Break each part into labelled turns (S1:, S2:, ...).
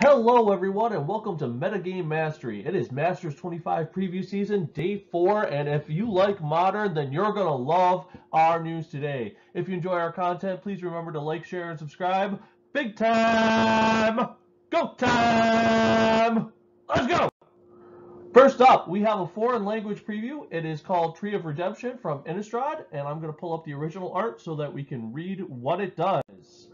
S1: Hello everyone and welcome to Metagame Mastery. It is Masters 25 preview season, day 4, and if you like Modern, then you're going to love our news today. If you enjoy our content, please remember to like, share, and subscribe. Big time! Go time! Let's go! First up, we have a foreign language preview. It is called Tree of Redemption from Innistrad, and I'm going to pull up the original art so that we can read what it does.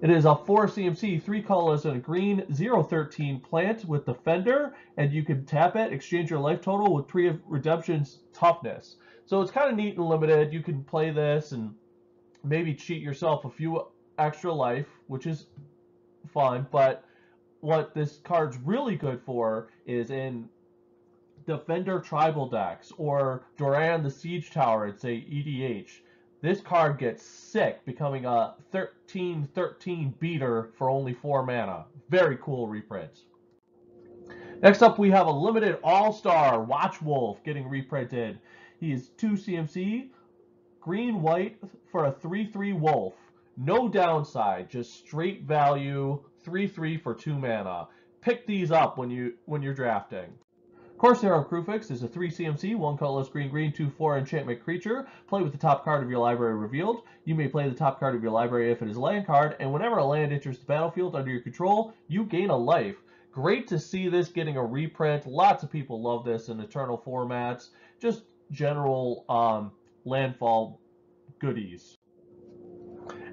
S1: It is a 4 CMC, 3 colors, and a green 013 plant with Defender, and you can tap it, exchange your life total with Tree of Redemption's toughness. So it's kind of neat and limited. You can play this and maybe cheat yourself a few extra life, which is fun, but what this card's really good for is in Defender tribal decks or Doran the Siege Tower, it's a EDH this card gets sick, becoming a 13-13 beater for only 4 mana. Very cool reprint. Next up, we have a limited All-Star Watch Wolf, getting reprinted. He is 2 CMC, green-white for a 3-3 wolf. No downside, just straight value, 3-3 for 2 mana. Pick these up when, you, when you're drafting. Courser of Kruphix is a 3 CMC, 1 colorless green green, 2 4 enchantment creature. Play with the top card of your library revealed. You may play the top card of your library if it is a land card, and whenever a land enters the battlefield under your control, you gain a life. Great to see this getting a reprint. Lots of people love this in Eternal formats. Just general um, landfall goodies.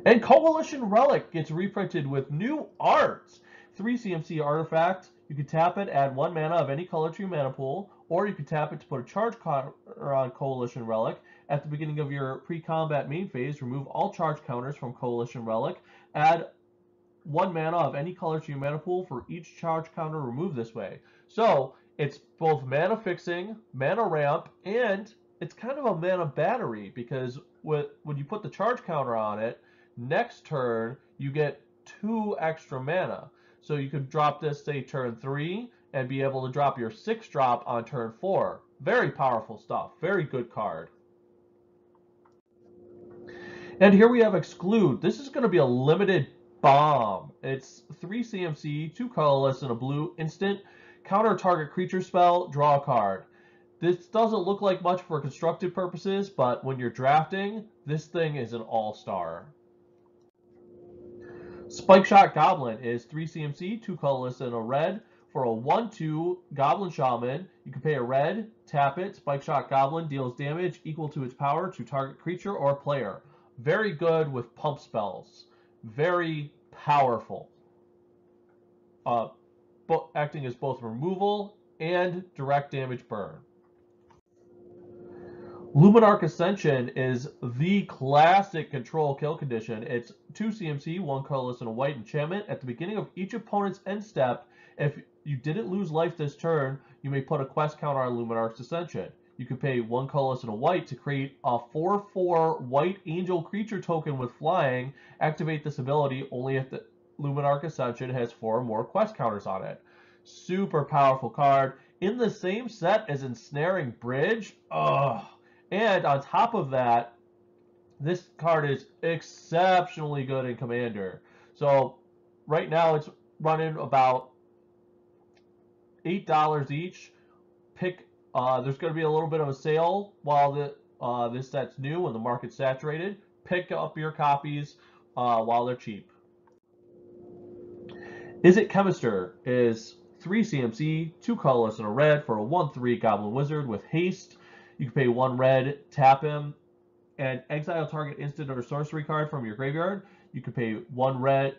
S1: And Coalition Relic gets reprinted with new art. 3 CMC artifact you can tap it, add one mana of any color to your mana pool, or you can tap it to put a charge counter on Coalition Relic. At the beginning of your pre-combat main phase, remove all charge counters from Coalition Relic. Add one mana of any color to your mana pool for each charge counter removed this way. So it's both mana fixing, mana ramp, and it's kind of a mana battery because with, when you put the charge counter on it, next turn you get two extra mana. So you could drop this, say, turn 3, and be able to drop your 6 drop on turn 4. Very powerful stuff. Very good card. And here we have Exclude. This is going to be a limited bomb. It's 3 CMC, 2 colorless, and a blue instant. Counter target creature spell, draw a card. This doesn't look like much for constructed purposes, but when you're drafting, this thing is an all-star. Spike Shot Goblin is 3 CMC, 2 colorless, and a red. For a 1-2 Goblin Shaman, you can pay a red, tap it, Spike Shot Goblin deals damage equal to its power to target creature or player. Very good with pump spells. Very powerful. Uh, acting as both removal and direct damage burn. Luminarch Ascension is the classic control kill condition. It's 2 CMC, 1 colorless, and a white enchantment. At the beginning of each opponent's end step, if you didn't lose life this turn, you may put a quest counter on Luminarch's Ascension. You can pay 1 colorless and a white to create a 4-4 white angel creature token with flying. Activate this ability only if the Luminarch Ascension has 4 or more quest counters on it. Super powerful card. In the same set as Ensnaring Bridge, ugh and on top of that, this card is exceptionally good in Commander. So right now it's running about eight dollars each. Pick. Uh, there's going to be a little bit of a sale while the uh, this set's new and the market's saturated. Pick up your copies uh, while they're cheap. Izzet Chemister is 3 CMC, 2 colorless and a red for a 1-3 Goblin Wizard with haste. You can pay one red, tap him, and exile target instant or sorcery card from your graveyard. You can pay one red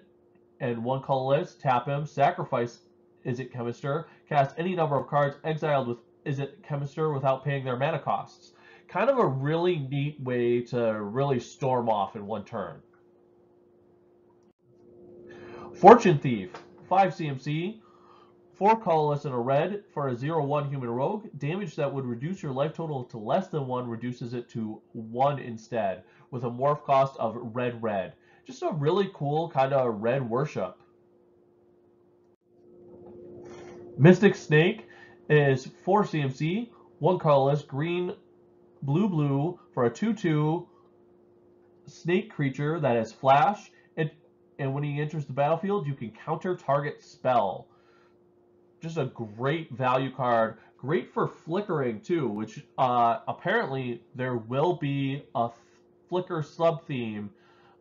S1: and one colorless, tap him, sacrifice Izzet Chemister, cast any number of cards exiled with Izzet Chemister without paying their mana costs. Kind of a really neat way to really storm off in one turn. Fortune Thief, 5 CMC, Four colorless and a red for a 0-1 human rogue. Damage that would reduce your life total to less than 1 reduces it to 1 instead, with a morph cost of red-red. Just a really cool kind of red worship. Mystic Snake is 4 CMC, 1 colorless, green, blue, blue for a 2-2 snake creature that has flash. And when he enters the battlefield, you can counter target spell. Just a great value card. Great for flickering too, which uh, apparently there will be a flicker sub theme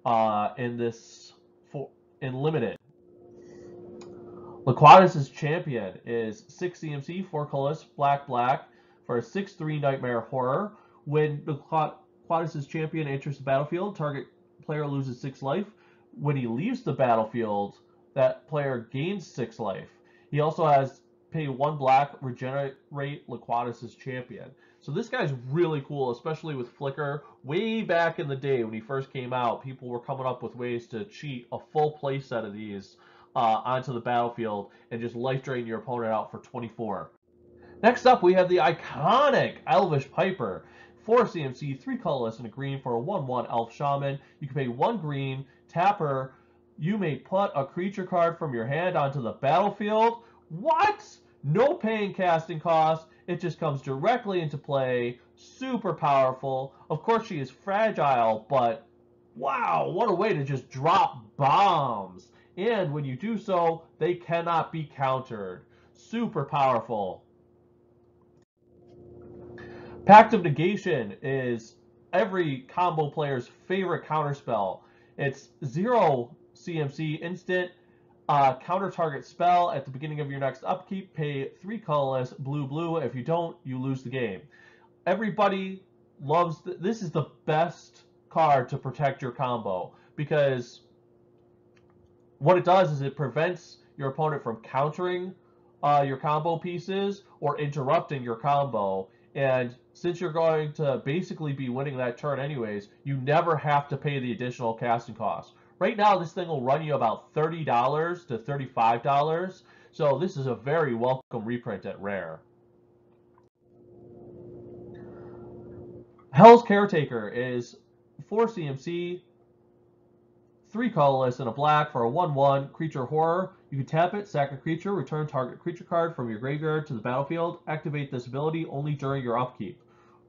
S1: uh, in this for in limited. Laquatus' champion is 6 CMC, 4 colorless, black, black, for a 6-3 Nightmare Horror. When Laquatus' champion enters the battlefield, target player loses 6 life. When he leaves the battlefield, that player gains 6 life. He also has pay 1 black, regenerate Laquatus' champion. So this guy's really cool, especially with Flicker. Way back in the day when he first came out, people were coming up with ways to cheat a full playset of these uh, onto the battlefield and just life drain your opponent out for 24. Next up, we have the iconic Elvish Piper. 4 CMC, 3 colorless, and a green for a 1-1 Elf Shaman. You can pay 1 green, tap her. You may put a creature card from your hand onto the battlefield. What? No paying casting cost. It just comes directly into play. Super powerful. Of course, she is fragile, but wow, what a way to just drop bombs. And when you do so, they cannot be countered. Super powerful. Pact of Negation is every combo player's favorite counterspell. It's zero CMC instant, uh, counter target spell at the beginning of your next upkeep. Pay three colorless, blue, blue. If you don't, you lose the game. Everybody loves th this. Is the best card to protect your combo because what it does is it prevents your opponent from countering uh, your combo pieces or interrupting your combo. And since you're going to basically be winning that turn anyways, you never have to pay the additional casting cost. Right now, this thing will run you about $30 to $35. So this is a very welcome reprint at Rare. Hell's Caretaker is 4 CMC, three colorless and a black for a 1-1 creature horror. You can tap it, sack a creature, return target creature card from your graveyard to the battlefield. Activate this ability only during your upkeep.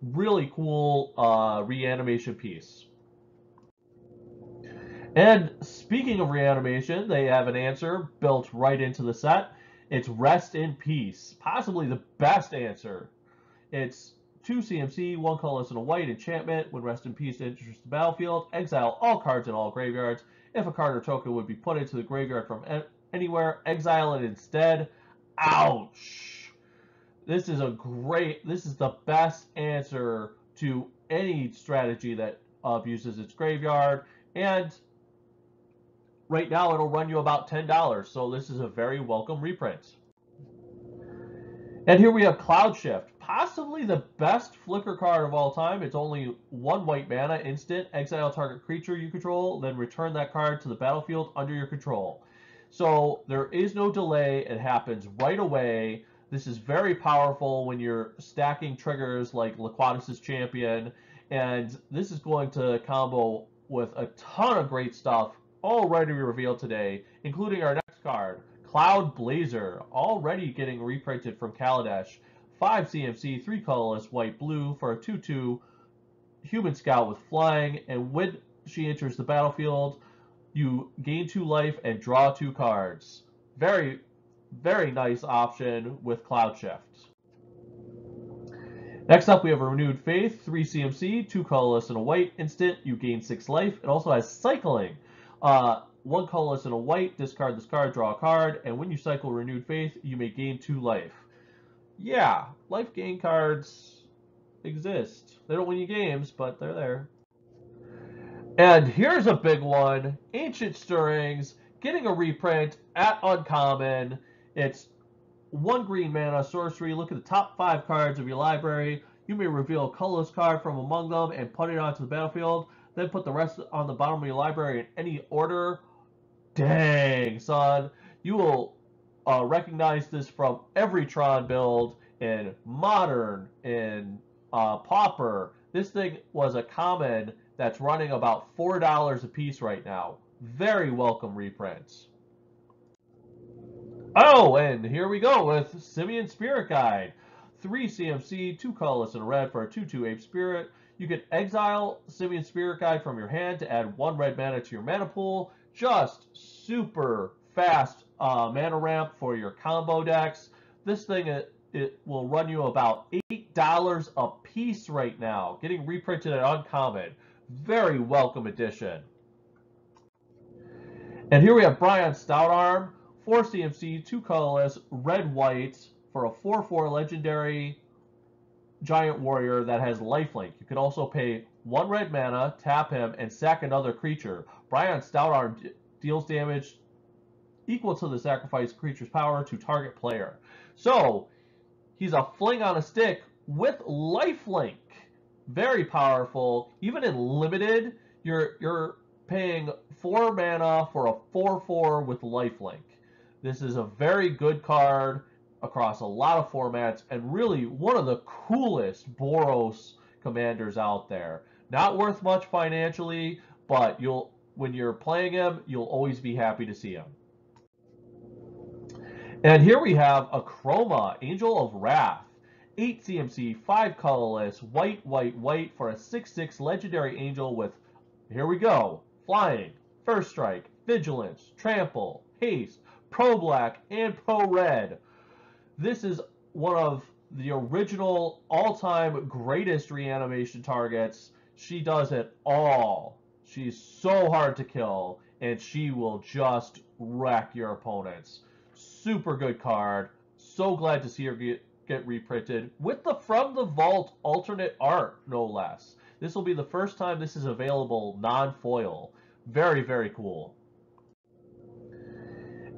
S1: Really cool uh, reanimation piece. And speaking of reanimation, they have an answer built right into the set. It's Rest in Peace, possibly the best answer. It's 2 CMC, 1 colorless and a white enchantment. When Rest in Peace enters the battlefield, exile all cards in all graveyards. If a card or token would be put into the graveyard from anywhere, exile it instead. Ouch! This is a great, this is the best answer to any strategy that uh, abuses its graveyard. And right now it'll run you about $10. So this is a very welcome reprint. And here we have Cloud Shift possibly the best flicker card of all time. It's only one white mana, instant, exile target creature you control, then return that card to the battlefield under your control. So there is no delay. It happens right away. This is very powerful when you're stacking triggers like Laquatus' Champion. And this is going to combo with a ton of great stuff already revealed today, including our next card, Cloud Blazer, already getting reprinted from Kaladesh. 5 CMC, 3 colorless, white, blue for a 2-2 human scout with flying. And when she enters the battlefield, you gain 2 life and draw 2 cards. Very, very nice option with Cloud Shift. Next up, we have Renewed Faith, 3 CMC, 2 colorless and a white. Instant, you gain 6 life. It also has Cycling. Uh, one colorless and a white, discard this card, draw a card, and when you cycle Renewed Faith, you may gain 2 life yeah, life gain cards exist. They don't win you games, but they're there. And here's a big one. Ancient Stirrings, getting a reprint at Uncommon. It's one green mana sorcery. Look at the top five cards of your library. You may reveal a colorless card from among them and put it onto the battlefield. Then put the rest on the bottom of your library in any order. Dang, son. You will uh, recognize this from every Tron build in Modern, in uh, Pauper. This thing was a common that's running about $4 a piece right now. Very welcome reprints. Oh, and here we go with Simian Spirit Guide. 3 CMC, 2 colorless and a red for a 2-2 Ape Spirit. You can exile Simian Spirit Guide from your hand to add 1 red mana to your mana pool. Just super fast uh, mana ramp for your combo decks. This thing, it, it will run you about $8 a piece right now, getting reprinted at Uncommon. Very welcome addition. And here we have Brion Stoutarm, 4 CMC, 2 colorless, red white for a 4 4 legendary giant warrior that has lifelink. You can also pay 1 red mana, tap him, and sack another creature. Brion Stoutarm deals damage equal to the sacrificed creature's power to target player. So, he's a fling on a stick with lifelink. Very powerful. Even in limited, you're you're paying 4 mana for a 4-4 with lifelink. This is a very good card across a lot of formats and really one of the coolest Boros commanders out there. Not worth much financially, but you'll when you're playing him, you'll always be happy to see him. And here we have Akroma, Angel of Wrath. 8 CMC, 5 colorless, white, white, white for a 6-6 legendary angel with, here we go, flying, first strike, vigilance, trample, haste, pro black, and pro red. This is one of the original all-time greatest reanimation targets. She does it all. She's so hard to kill, and she will just wreck your opponents. Super good card. So glad to see her get, get reprinted with the From the Vault alternate art, no less. This will be the first time this is available non-foil. Very, very cool.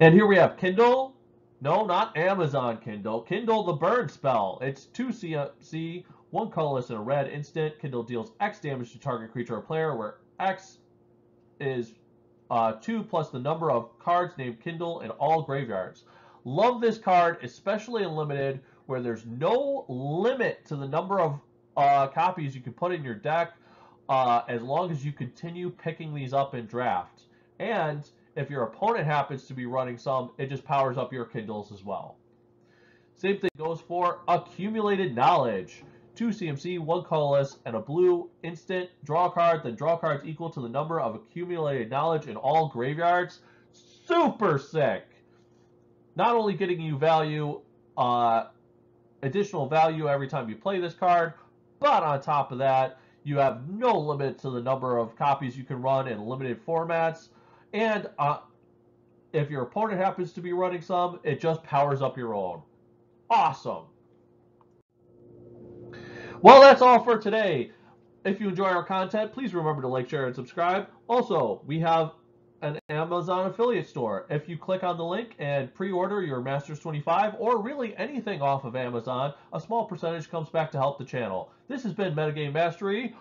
S1: And here we have Kindle. No, not Amazon Kindle. Kindle the Burn spell. It's 2 CMC, 1 colorless and a red instant. Kindle deals X damage to target creature or player, where X is uh, 2 plus the number of cards named Kindle in all graveyards. Love this card, especially in limited, where there's no limit to the number of uh, copies you can put in your deck uh, as long as you continue picking these up in draft. And if your opponent happens to be running some, it just powers up your Kindles as well. Same thing goes for Accumulated Knowledge. 2 CMC, 1 colorless, and a blue instant. Draw card, then draw cards equal to the number of accumulated knowledge in all graveyards. Super sick! Not only getting you value, uh, additional value every time you play this card, but on top of that, you have no limit to the number of copies you can run in limited formats. And uh, if your opponent happens to be running some, it just powers up your own. Awesome. Well, that's all for today. If you enjoy our content, please remember to like, share, and subscribe. Also, we have an Amazon affiliate store. If you click on the link and pre-order your Masters 25 or really anything off of Amazon, a small percentage comes back to help the channel. This has been Metagame Mastery.